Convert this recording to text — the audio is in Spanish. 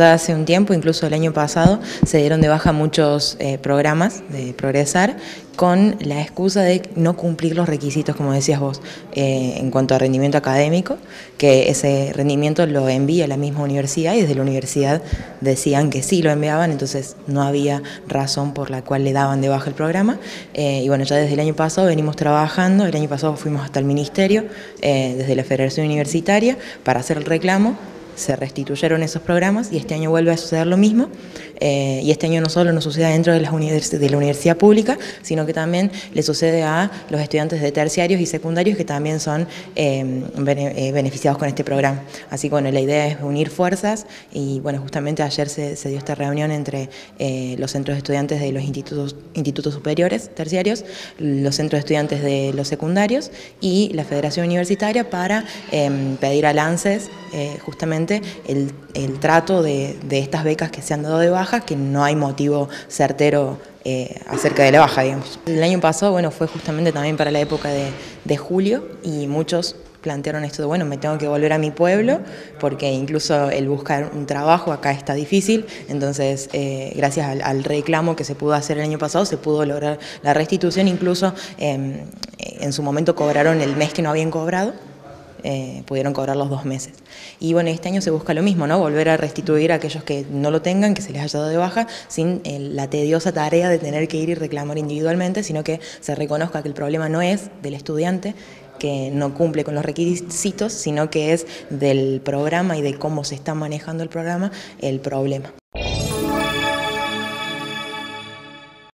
Hace un tiempo, incluso el año pasado, se dieron de baja muchos eh, programas de Progresar con la excusa de no cumplir los requisitos, como decías vos, eh, en cuanto a rendimiento académico, que ese rendimiento lo envía la misma universidad y desde la universidad decían que sí lo enviaban, entonces no había razón por la cual le daban de baja el programa. Eh, y bueno, ya desde el año pasado venimos trabajando, el año pasado fuimos hasta el ministerio, desde la Federación Universitaria, para hacer el reclamo se restituyeron esos programas y este año vuelve a suceder lo mismo. Eh, y este año no solo nos sucede dentro de, las de la universidad pública, sino que también le sucede a los estudiantes de terciarios y secundarios que también son eh, eh, beneficiados con este programa. Así que bueno, la idea es unir fuerzas y bueno, justamente ayer se, dio esta reunión entre los centros de estudiantes de los institutos, institutos superiores, terciarios, los centros de estudiantes de los secundarios y la Federación Universitaria para pedir a LANCES justamente el, trato de, estas becas que se han dado de baja que no hay motivo certero eh, acerca de la baja, digamos. El año pasado, bueno, fue justamente también para la época de, julio y muchos plantearon esto de, bueno, me tengo que volver a mi pueblo, porque incluso el buscar un trabajo acá está difícil, entonces eh, gracias al, reclamo que se pudo hacer el año pasado, se pudo lograr la restitución, incluso em, en su momento cobraron el mes que no habían cobrado, eh, pudieron cobrar los dos meses. Y bueno, este año se busca lo mismo, ¿no? Volver a restituir a aquellos que no lo tengan, que se les haya dado de baja, sin eh, la tediosa tarea de tener que ir y reclamar individualmente, sino que se reconozca que el problema no es del estudiante, que no cumple con los requisitos, sino que es del programa y de cómo se está manejando el programa el problema.